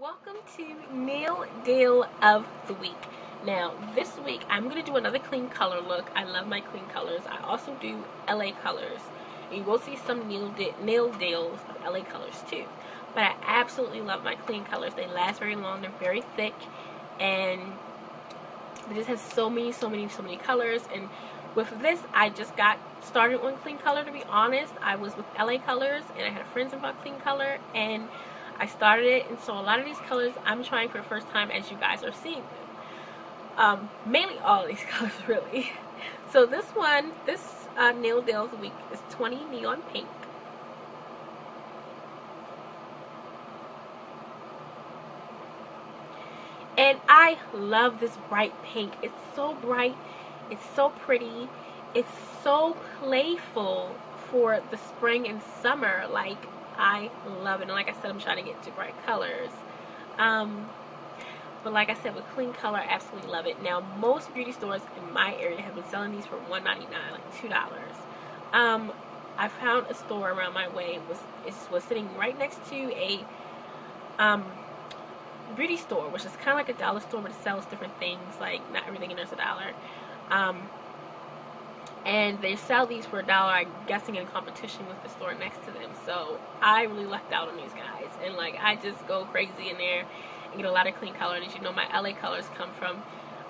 welcome to Nail Deal of the Week. Now, this week I'm going to do another Klean Color look. I love my Klean Colors. I also do LA colors. You will see some nail, nail deals of LA colors too. But I absolutely love my Klean Colors. They last very long. They're very thick. And they just have so many, so many, so many colors. And with this, I just got started on Klean Color to be honest. I was with LA colors and I had friends about Klean Color. And I started it, and so a lot of these colors I'm trying for the first time as you guys are seeing them. Um, mainly all these colors, really. So this one, this uh, Nail Deals Week is 20 Neon Pink. And I love this bright pink. It's so bright. It's so pretty. It's so playful for the spring and summer. Like, I love it. And like I said, I'm trying to get to bright colors. Um, but like I said, with Klean Color, I absolutely love it. Now, most beauty stores in my area have been selling these for $1.99, like $2. Um, I found a store around my way was it was sitting right next to a um, beauty store, which is kind of like a dollar store, but it sells different things. Like not everything in there's a dollar. Um, and they sell these for a dollar i'm guessing in competition with the store next to them. So i really lucked out on these guys. And like i just go crazy in there and get a lot of Klean Colors. You know my la colors come from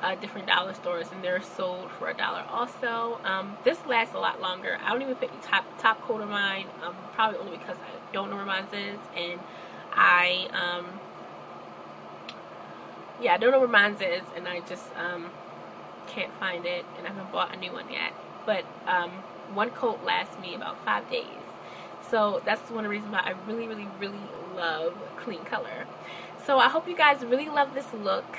uh, different dollar stores and they're sold for a dollar also. Um, this lasts a lot longer. I don't even put the top top coat of mine um, probably only because i don't know where mine is. And i um, yeah i don't know where mine is and i just um, can't find it and i haven't bought a new one yet but um, one coat lasts me about five days. So that's one of the reasons why I really, really, really love Klean Color. So I hope you guys really love this look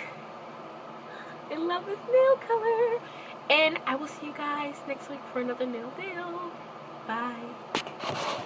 and love this nail color. And I will see you guys next week for another nail deal. Bye.